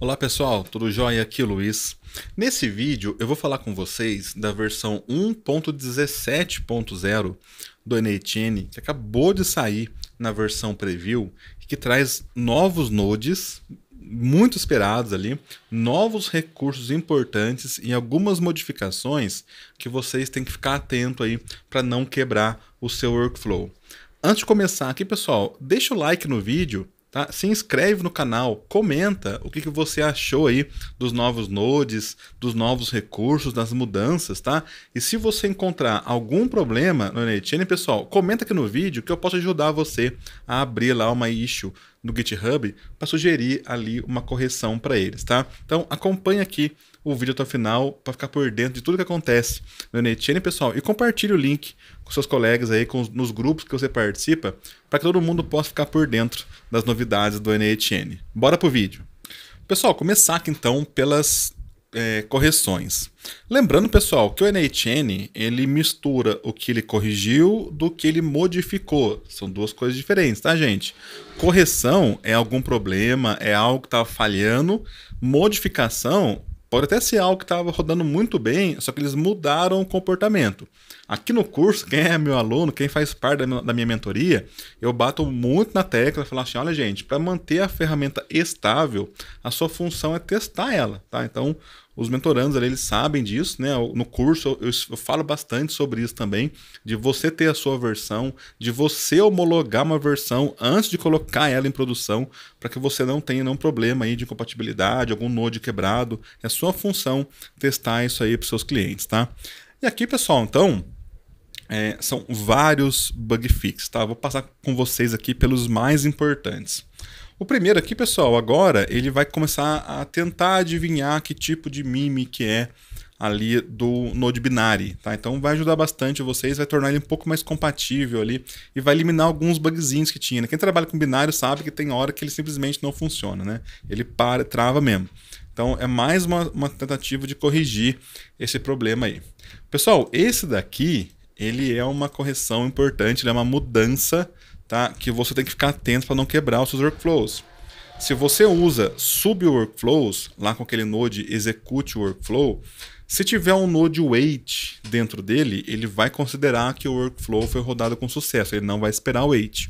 Olá pessoal, tudo jóia? Aqui é Luiz. Nesse vídeo eu vou falar com vocês da versão 1.17.0 do NHN que acabou de sair na versão preview que traz novos nodes muito esperados ali, novos recursos importantes e algumas modificações que vocês têm que ficar atento aí para não quebrar o seu workflow. Antes de começar aqui, pessoal, deixa o like no vídeo Tá? Se inscreve no canal, comenta o que, que você achou aí dos novos nodes, dos novos recursos, das mudanças, tá? E se você encontrar algum problema no NetChain, pessoal, comenta aqui no vídeo que eu posso ajudar você a abrir lá uma issue no GitHub para sugerir ali uma correção para eles, tá? Então acompanhe aqui o vídeo até o final para ficar por dentro de tudo que acontece no NetChain, pessoal, e compartilhe o link com seus colegas aí, com, nos grupos que você participa, para que todo mundo possa ficar por dentro das novidades do NetChain. Bora pro vídeo. Pessoal, começar aqui então pelas é, correções. Lembrando, pessoal, que o NHN ele mistura o que ele corrigiu do que ele modificou. São duas coisas diferentes, tá, gente? Correção é algum problema, é algo que estava falhando. Modificação pode até ser algo que estava rodando muito bem, só que eles mudaram o comportamento. Aqui no curso, quem é meu aluno, quem faz parte da minha mentoria, eu bato muito na tecla e falo assim: olha, gente, para manter a ferramenta estável, a sua função é testar ela, tá? Então, os mentorandos ali, eles sabem disso, né? No curso eu, eu, falo bastante sobre isso também, de você ter a sua versão, de você homologar uma versão antes de colocar ela em produção, para que você não tenha nenhum problema aí de compatibilidade, algum node quebrado. É sua função testar isso aí para seus clientes, tá? E aqui, pessoal, então, é, são vários bug fixes, tá? Vou passar com vocês aqui pelos mais importantes. O primeiro aqui, pessoal, agora ele vai começar a tentar adivinhar que tipo de mime que é ali do Node Binary, tá? Então vai ajudar bastante vocês, vai tornar ele um pouco mais compatível ali e vai eliminar alguns bugzinhos que tinha. Né? Quem trabalha com binário sabe que tem hora que ele simplesmente não funciona, né? Ele para, trava mesmo. Então é mais uma, uma tentativa de corrigir esse problema aí. Pessoal, esse daqui ele é uma correção importante, ele é uma mudança tá? que você tem que ficar atento para não quebrar os seus workflows. Se você usa sub-workflows, lá com aquele node execute workflow, se tiver um node wait dentro dele, ele vai considerar que o workflow foi rodado com sucesso, ele não vai esperar o wait.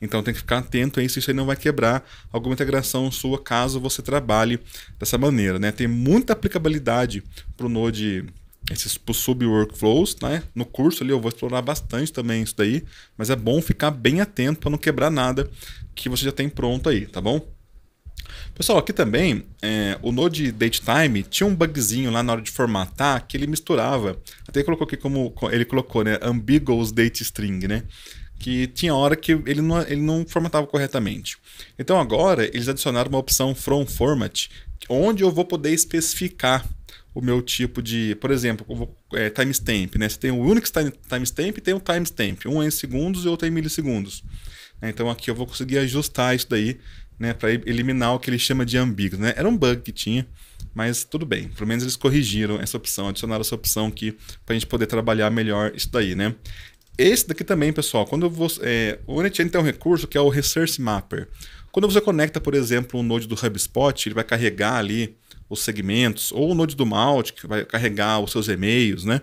Então tem que ficar atento a isso, isso aí não vai quebrar alguma integração sua caso você trabalhe dessa maneira. Né? Tem muita aplicabilidade para o node esses sub-workflows, né? No curso ali eu vou explorar bastante também isso daí, mas é bom ficar bem atento para não quebrar nada que você já tem pronto aí, tá bom? Pessoal, aqui também, é, o Node DateTime tinha um bugzinho lá na hora de formatar que ele misturava, até colocou aqui como ele colocou, né, ambiguous date string, né? Que tinha hora que ele não, ele não formatava corretamente. Então agora eles adicionaram uma opção from format, onde eu vou poder especificar o meu tipo de, por exemplo, é, timestamp, né? Você tem o Unix timestamp e tem o timestamp. Um é em segundos e outro é em milissegundos. Né? Então aqui eu vou conseguir ajustar isso daí, né? Para eliminar o que ele chama de ambíguo, né? Era um bug que tinha, mas tudo bem. Pelo menos eles corrigiram essa opção, adicionaram essa opção aqui para a gente poder trabalhar melhor isso daí, né? Esse daqui também, pessoal, quando você, é, o NetN tem um recurso que é o Resource Mapper. Quando você conecta, por exemplo, um node do HubSpot, ele vai carregar ali os segmentos, ou o Node do Malt, que vai carregar os seus e-mails, né?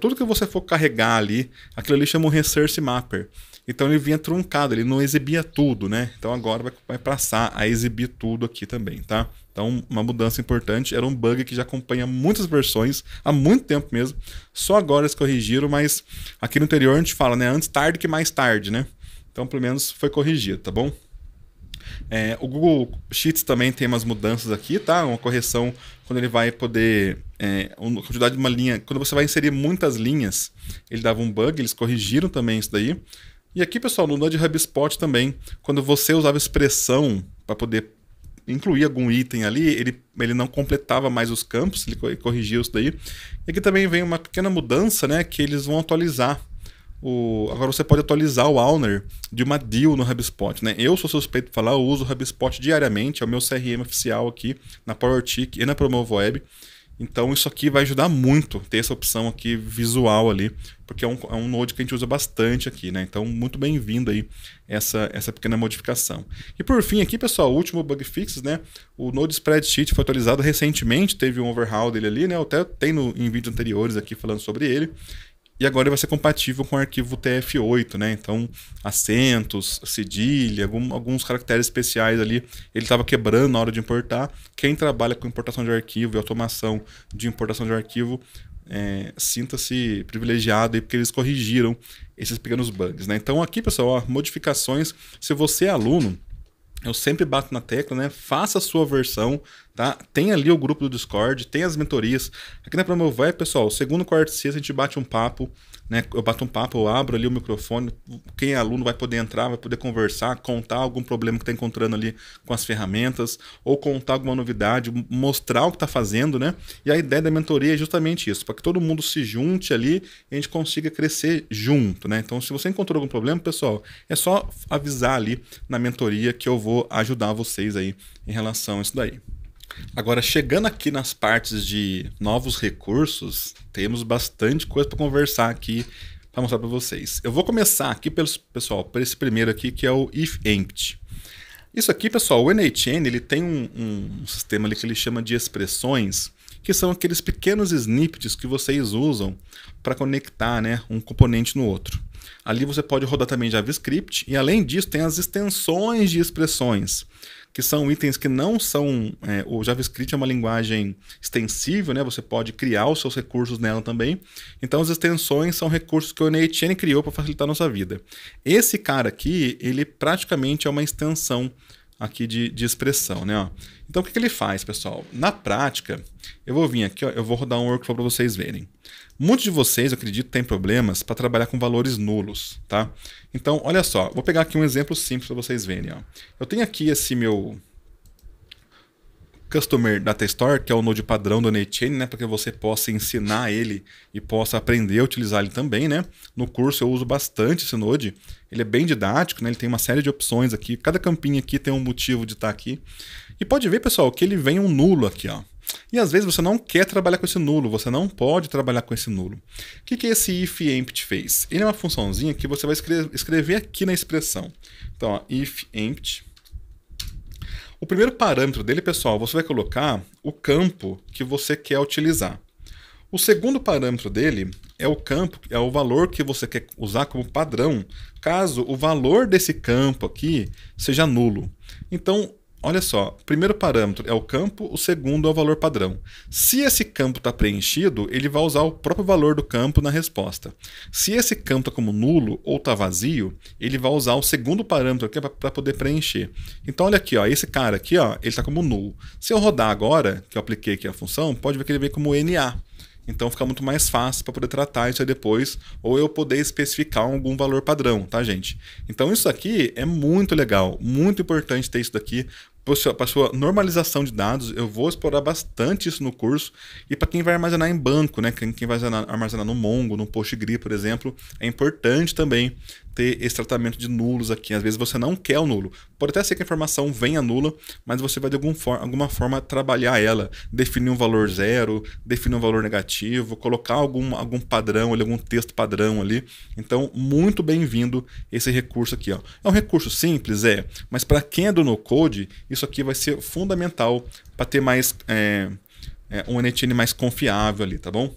Tudo que você for carregar ali, aquilo ali chama um Resource Mapper. Então ele vinha truncado, ele não exibia tudo, né? Então agora vai, vai passar a exibir tudo aqui também, tá? Então, uma mudança importante. Era um bug que já acompanha muitas versões, há muito tempo mesmo. Só agora eles corrigiram, mas aqui no interior a gente fala, né? Antes tarde que mais tarde, né? Então, pelo menos foi corrigido, tá bom? É, o Google Sheets também tem umas mudanças aqui, tá? Uma correção quando ele vai poder. É, uma quantidade de uma linha. Quando você vai inserir muitas linhas, ele dava um bug, eles corrigiram também isso daí. E aqui, pessoal, no Node HubSpot também, quando você usava expressão para poder incluir algum item ali, ele, ele não completava mais os campos, ele corrigiu isso daí. E aqui também vem uma pequena mudança, né? Que eles vão atualizar o, agora você pode atualizar o owner de uma deal no HubSpot. Né? Eu sou suspeito de falar, eu uso o HubSpot diariamente, é o meu CRM oficial aqui na PowerTick e na PromovoWeb. Então isso aqui vai ajudar muito ter essa opção aqui visual ali, porque é um, é um Node que a gente usa bastante aqui, né? Então muito bem-vindo aí essa, essa pequena modificação. E por fim aqui, pessoal, último bug fix, né? O Node Spreadsheet foi atualizado recentemente, teve um overhaul dele ali, né? Eu até tem em vídeos anteriores aqui falando sobre ele. E agora ele vai ser compatível com o arquivo TF8, né? Então, acentos, cedilha, algum, alguns caracteres especiais ali, ele estava quebrando na hora de importar. Quem trabalha com importação de arquivo e automação de importação de arquivo, é, sinta-se privilegiado aí, porque eles corrigiram esses pequenos bugs, né? Então, aqui, pessoal, ó, modificações. Se você é aluno, eu sempre bato na tecla, né? Faça a sua versão, tá? Tem ali o grupo do Discord, tem as mentorias. Aqui na Promovai, pessoal, segundo, quarto e sexta a gente bate um papo né? Eu bato um papo, eu abro ali o microfone, quem é aluno vai poder entrar, vai poder conversar, contar algum problema que está encontrando ali com as ferramentas, ou contar alguma novidade, mostrar o que está fazendo, né? E a ideia da mentoria é justamente isso, para que todo mundo se junte ali e a gente consiga crescer junto, né? Então, se você encontrou algum problema, pessoal, é só avisar ali na mentoria que eu vou ajudar vocês aí em relação a isso daí. Agora, chegando aqui nas partes de novos recursos, temos bastante coisa para conversar aqui para mostrar para vocês. Eu vou começar aqui, pelos, pessoal, por esse primeiro aqui, que é o if empty. Isso aqui, pessoal, o NHN ele tem um, um sistema ali que ele chama de expressões, que são aqueles pequenos snippets que vocês usam para conectar né, um componente no outro. Ali você pode rodar também JavaScript e além disso tem as extensões de expressões que são itens que não são. É, o JavaScript é uma linguagem extensível, né? Você pode criar os seus recursos nela também. Então, as extensões são recursos que o NHN criou para facilitar a nossa vida. Esse cara aqui, ele praticamente é uma extensão aqui de, de expressão, né? Ó. Então, o que, que, ele faz, pessoal? Na prática, eu vou vir aqui, ó, eu vou rodar um workflow para vocês verem. Muitos de vocês, eu acredito, têm problemas para trabalhar com valores nulos, tá? Então, olha só, vou pegar aqui um exemplo simples para vocês verem. Ó. Eu tenho aqui esse meu Customer Data Store, que é o node padrão do NetChain, né, para que você possa ensinar ele e possa aprender a utilizar ele também, né? No curso eu uso bastante esse node. Ele é bem didático, né? Ele tem uma série de opções aqui. Cada campinho aqui tem um motivo de estar aqui. E pode ver, pessoal, que ele vem um nulo aqui, ó. E às vezes você não quer trabalhar com esse nulo, você não pode trabalhar com esse nulo. O que, que esse if empty fez? Ele é uma funçãozinha que você vai escrever, aqui na expressão. Então, ó, if empty. O primeiro parâmetro dele, pessoal, você vai colocar o campo que você quer utilizar. O segundo parâmetro dele é o campo, é o valor que você quer usar como padrão, caso o valor desse campo aqui seja nulo. Então, Olha só, o primeiro parâmetro é o campo, o segundo é o valor padrão. Se esse campo está preenchido, ele vai usar o próprio valor do campo na resposta. Se esse campo está como nulo ou está vazio, ele vai usar o segundo parâmetro aqui para poder preencher. Então olha aqui, ó, esse cara aqui, ó, ele está como nulo. Se eu rodar agora, que eu apliquei aqui a função, pode ver que ele vem como NA. Então fica muito mais fácil para poder tratar isso aí depois, ou eu poder especificar algum valor padrão, tá, gente? Então isso aqui é muito legal, muito importante ter isso daqui, para sua normalização de dados, eu vou explorar bastante isso no curso. E para quem vai armazenar em banco, né? quem, vai armazenar no Mongo, no Postgre, por exemplo, é importante também ter esse tratamento de nulos aqui. Às vezes você não quer o nulo. Pode até ser que a informação venha nula, mas você vai de algum for alguma forma trabalhar ela, definir um valor zero, definir um valor negativo, colocar algum, algum padrão ali, algum texto padrão ali. Então, muito bem-vindo esse recurso aqui. Ó. É um recurso simples, é, mas para quem é do no-code, isso aqui vai ser fundamental para ter mais é, é, um NetN mais confiável ali, tá bom?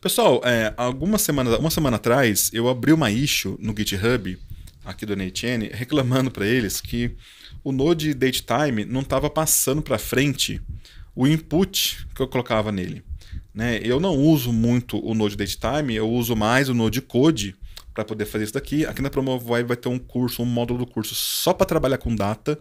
Pessoal, é, algumas semanas, uma semana atrás, eu abri uma issue no GitHub aqui do NHN reclamando para eles que o Node Datetime não estava passando para frente o input que eu colocava nele. Né? Eu não uso muito o Node Datetime, eu uso mais o Node Code para poder fazer isso daqui. Aqui na Promovai vai ter um curso, um módulo do curso só para trabalhar com data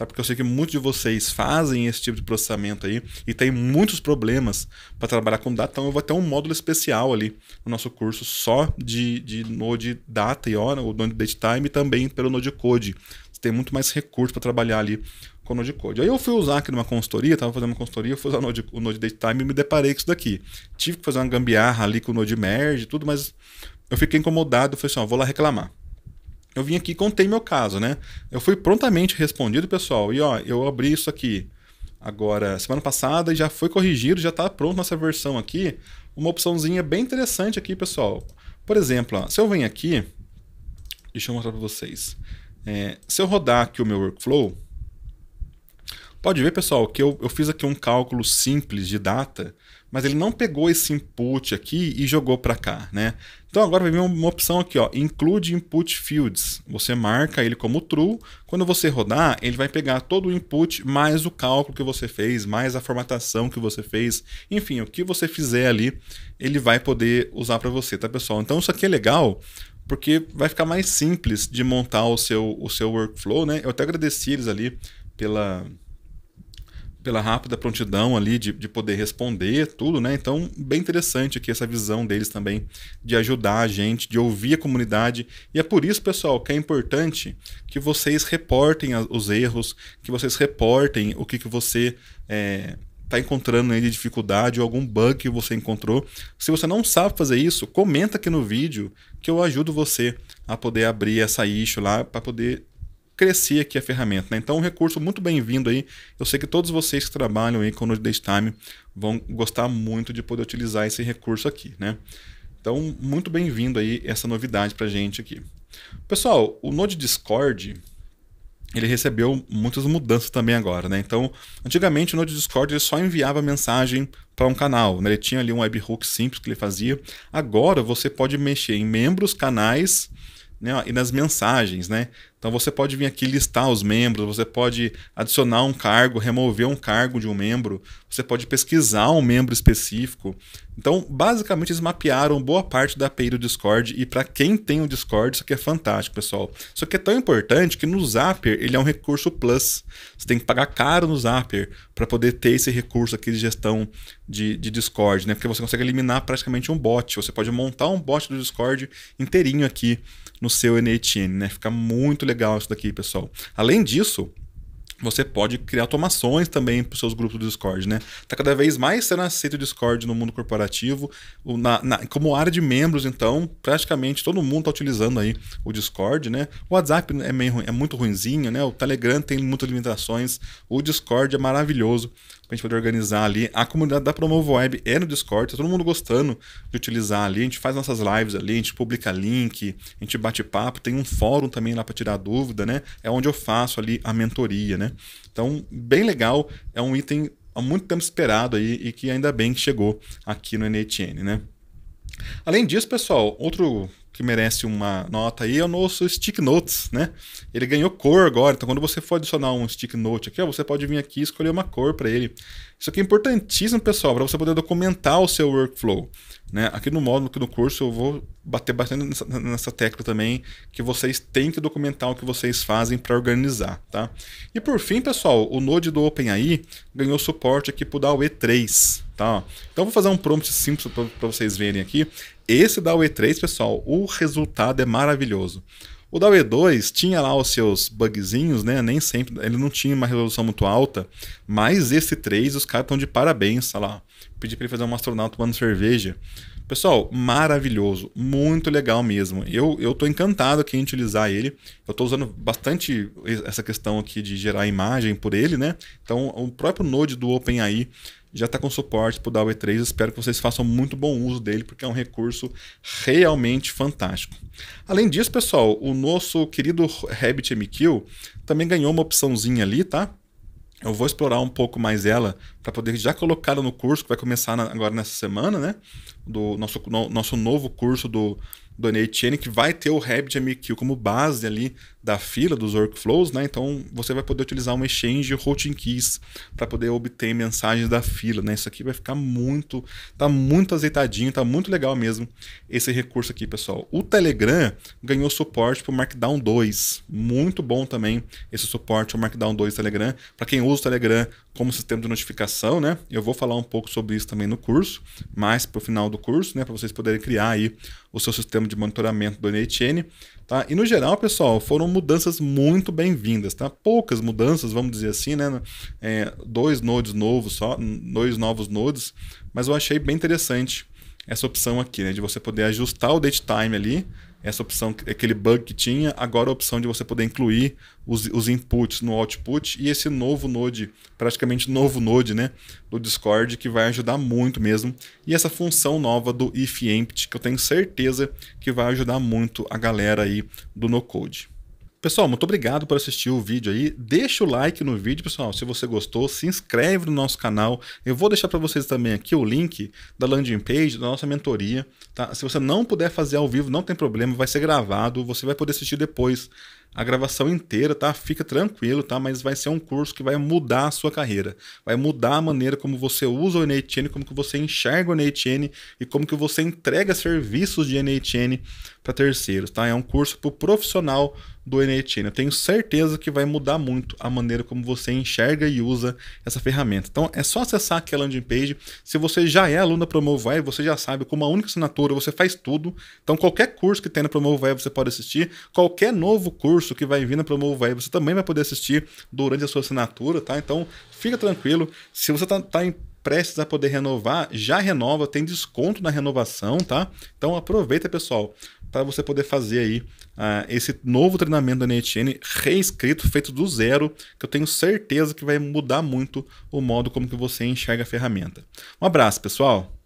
tá? Porque eu sei que muitos de vocês fazem esse tipo de processamento aí e tem muitos problemas para trabalhar com data, então eu vou ter um módulo especial ali no nosso curso só de, de Node Data e hora, o Node Datetime e também pelo Node Code. Você tem muito mais recursos para trabalhar ali com o Node Code. Aí eu fui usar aqui numa consultoria, estava fazendo uma consultoria, eu fui usar o Node, o Node Datetime e me deparei com isso daqui. Tive que fazer uma gambiarra ali com o Node Merge e tudo, mas eu fiquei incomodado, falei assim, ó, vou lá reclamar eu vim aqui e contei meu caso, né? Eu fui prontamente respondido, pessoal, e ó, eu abri isso aqui agora semana passada e já foi corrigido, já está pronto nossa versão aqui. Uma opçãozinha bem interessante aqui, pessoal. Por exemplo, ó, se eu venho aqui, deixa eu mostrar para vocês. É, se eu rodar aqui o meu workflow, pode ver, pessoal, que eu, eu fiz aqui um cálculo simples de data, mas ele não pegou esse input aqui e jogou para cá, né? Então agora vai vir uma opção aqui, ó, include input fields. Você marca ele como true. Quando você rodar, ele vai pegar todo o input mais o cálculo que você fez, mais a formatação que você fez, enfim, o que você fizer ali, ele vai poder usar para você, tá, pessoal? Então isso aqui é legal porque vai ficar mais simples de montar o seu o seu workflow, né? Eu até agradeci eles ali pela pela rápida prontidão ali de, de poder responder tudo, né? Então, bem interessante aqui essa visão deles também de ajudar a gente, de ouvir a comunidade. E é por isso, pessoal, que é importante que vocês reportem os erros, que vocês reportem o que, que você é, está encontrando aí de dificuldade ou algum bug que você encontrou. Se você não sabe fazer isso, comenta aqui no vídeo que eu ajudo você a poder abrir essa issue lá para poder crescer aqui a ferramenta. Né? Então, um recurso muito bem-vindo aí. Eu sei que todos vocês que trabalham aí com o Node Datetime vão gostar muito de poder utilizar esse recurso aqui. Né? Então, muito bem-vindo aí essa novidade para gente aqui. Pessoal, o Node Discord ele recebeu muitas mudanças também agora, né? Então, antigamente o Node Discord ele só enviava mensagem para um canal, né? Ele tinha ali um webhook simples que ele fazia. Agora você pode mexer em membros, canais né, e nas mensagens, né? Então você pode vir aqui listar os membros, você pode adicionar um cargo, remover um cargo de um membro, você pode pesquisar um membro específico. Então, basicamente, eles mapearam boa parte da API do Discord e para quem tem o Discord, isso aqui é fantástico, pessoal. Isso aqui é tão importante que no Zapier ele é um recurso plus. Você tem que pagar caro no Zapier para poder ter esse recurso aqui de gestão de, de Discord, né? Porque você consegue eliminar praticamente um bot. Você pode montar um bot do Discord inteirinho aqui no seu NHN, né? Fica muito legal isso daqui, pessoal. Além disso, você pode criar automações também para os seus grupos do Discord, né? Tá cada vez mais sendo aceito o Discord no mundo corporativo. Na, na, como área de membros, então, praticamente todo mundo está utilizando aí o Discord, né? O WhatsApp é, meio, é muito ruinzinho, né? O Telegram tem muitas limitações. O Discord é maravilhoso pra gente poder organizar ali. A comunidade da Promovo Web é no Discord, tá todo mundo gostando de utilizar ali. A gente faz nossas lives ali, a gente publica link, a gente bate papo, tem um fórum também lá para tirar dúvida, né? É onde eu faço ali a mentoria, né? Então, bem legal, é um item há muito tempo esperado aí e que ainda bem que chegou aqui no NHN, né? Além disso, pessoal, outro que merece uma nota aí é o nosso Stick Notes, né? Ele ganhou cor agora, então quando você for adicionar um Stick Note aqui, ó, você pode vir aqui e escolher uma cor para ele. Isso aqui é importantíssimo, pessoal, para você poder documentar o seu workflow. Né? Aqui no módulo, aqui no curso, eu vou bater bastante nessa, nessa tecla também, que vocês têm que documentar o que vocês fazem para organizar. Tá? E por fim, pessoal, o Node do OpenAI ganhou suporte aqui para o DAO E3. Tá? Então vou fazer um prompt simples para vocês verem aqui. Esse DAO E3, pessoal, o resultado é maravilhoso. O DAO E2 tinha lá os seus bugzinhos, né? Nem sempre, ele não tinha uma resolução muito alta, mas esse 3 os caras estão de parabéns, olha lá. Pedi para ele fazer um astronauta tomando cerveja. Pessoal, maravilhoso, muito legal mesmo. Eu, eu tô encantado aqui em utilizar ele. Eu estou usando bastante essa questão aqui de gerar imagem por ele, né? Então, o próprio Node do OpenAI já está com suporte para o DAO E3. Espero que vocês façam muito bom uso dele, porque é um recurso realmente fantástico. Além disso, pessoal, o nosso querido Rabbit MQ também ganhou uma opçãozinha ali, tá? Eu vou explorar um pouco mais ela para poder já colocá-la no curso que vai começar na, agora nessa semana, né? Do nosso, no, nosso novo curso do, do NHN, que vai ter o RabbitMQ como base ali da fila dos workflows, né? Então você vai poder utilizar uma exchange routing keys para poder obter mensagens da fila, né? Isso aqui vai ficar muito, tá muito azeitadinho, tá muito legal mesmo esse recurso aqui, pessoal. O Telegram ganhou suporte para o Markdown 2, muito bom também esse suporte ao Markdown 2 Telegram. Para quem usa o Telegram como sistema de notificação, né? Eu vou falar um pouco sobre isso também no curso, mais para o final do curso, né? Para vocês poderem criar aí o seu sistema de monitoramento do NHN. Tá? E no geral, pessoal, foram mudanças muito bem-vindas, tá? Poucas mudanças, vamos dizer assim, né? É, dois nodes novos só, dois novos nodes, mas eu achei bem interessante essa opção aqui, né? De você poder ajustar o date time ali, essa opção, aquele bug que tinha, agora a opção de você poder incluir os, os inputs no output e esse novo node, praticamente novo node, né, do Discord, que vai ajudar muito mesmo. E essa função nova do if empty, que eu tenho certeza que vai ajudar muito a galera aí do no code. Pessoal, muito obrigado por assistir o vídeo aí. Deixa o like no vídeo, pessoal, se você gostou. Se inscreve no nosso canal. Eu vou deixar para vocês também aqui o link da landing page da nossa mentoria. Tá? Se você não puder fazer ao vivo, não tem problema, vai ser gravado. Você vai poder assistir depois a gravação inteira, tá? Fica tranquilo, tá? Mas vai ser um curso que vai mudar a sua carreira. Vai mudar a maneira como você usa o NHN, como que você enxerga o NHN e como que você entrega serviços de NHN para terceiros, tá? É um curso para o profissional do NHN. Eu tenho certeza que vai mudar muito a maneira como você enxerga e usa essa ferramenta. Então é só acessar aqui a landing page. Se você já é aluno da Promovai, você já sabe, com uma única assinatura você faz tudo. Então qualquer curso que tem na Promovai você pode assistir. Qualquer novo curso que vai vir na Promovai você também vai poder assistir durante a sua assinatura, tá? Então fica tranquilo. Se você está tá em prestes a poder renovar, já renova, tem desconto na renovação, tá? Então aproveita, pessoal para você poder fazer aí uh, esse novo treinamento da NHN reescrito, feito do zero, que eu tenho certeza que vai mudar muito o modo como que você enxerga a ferramenta. Um abraço, pessoal!